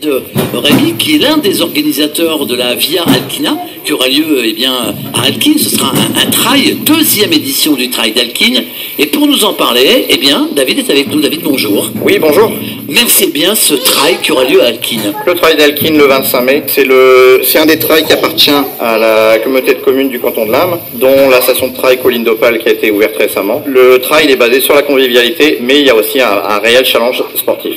de Rémy, qui est l'un des organisateurs de la Via Alkina, qui aura lieu eh bien, à Alkin. Ce sera un, un trail, deuxième édition du trail d'Alkin. Et pour nous en parler, eh bien, David est avec nous. David, bonjour. Oui, bonjour. Merci bien ce trail qui aura lieu à Alkin. Le trail d'Alkin le 25 mai, c'est le, c'est un des trails qui appartient à la communauté de communes du canton de Lam, dont la station de trail Colline d'Opale qui a été ouverte récemment. Le trail est basé sur la convivialité, mais il y a aussi un, un réel challenge sportif.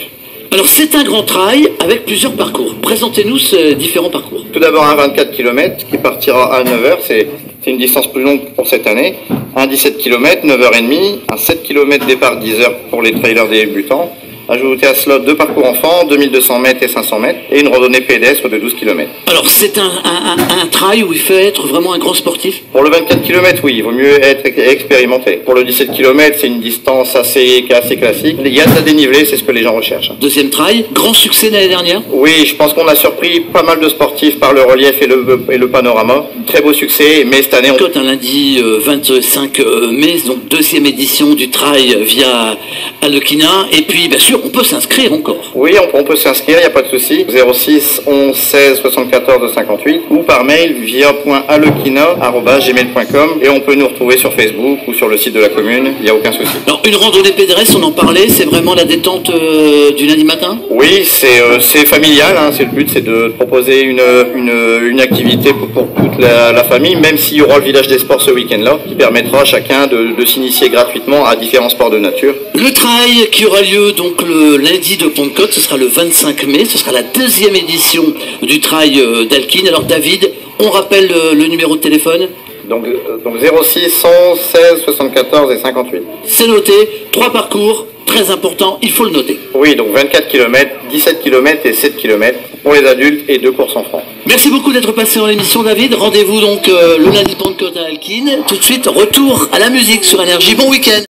Alors c'est un grand trail avec plusieurs parcours. Présentez-nous ces différents parcours. Tout d'abord un 24 km qui partira à 9h, c'est une distance plus longue pour cette année. Un 17 km, 9h30, un 7 km départ 10h pour les trailers débutants. Ajouter à cela deux parcours enfants, 2200 mètres et 500 mètres, et une randonnée pédestre de 12 km. Alors c'est un, un- un- un trail où il faut être vraiment un grand sportif? Pour le 24 km, oui, il vaut mieux être expérimenté. Pour le 17 km, c'est une distance assez, assez classique. Il y a de la dénivelée, c'est ce que les gens recherchent. Deuxième trail, grand succès l'année dernière? Oui, je pense qu'on a surpris pas mal de sportifs par le relief et le, et le panorama. Très beau succès, mais cette année, on... Côte un lundi euh, 25 euh, mai, donc deuxième édition du trail via Alekina. Et puis bien on peut s'inscrire encore. Oui, on, on peut s'inscrire, il n'y a pas de souci. 06 11 16 74 58 ou par mail via .alekina@gmail.com et on peut nous retrouver sur Facebook ou sur le site de la commune, il n'y a aucun souci. Alors une randonnée pédestre, on en parlait, c'est vraiment la détente euh, du lundi matin? Oui, c'est euh, familial. Hein, c'est le but, c'est de proposer une, une, une activité pour, pour toute la, la famille, même s'il y aura le village des sports ce week-end-là, qui permettra à chacun de, de s'initier gratuitement à différents sports de nature. Le trail qui aura lieu donc le lundi de Pentecôte, ce sera le 25 mai, ce sera la deuxième édition du trail euh, d'Alkin. Alors David, on rappelle euh, le numéro de téléphone Donc, euh, donc 06 11 16 74 et 58. C'est noté, trois parcours, très important, il faut le noter. Oui, donc 24 km, 17 km et 7 km pour les adultes et deux courses enfants. Merci beaucoup d'être passé dans l'émission David. Rendez-vous donc euh, le lundi Pentecôte à Alkin. Tout de suite, retour à la musique sur Énergie. Bon week-end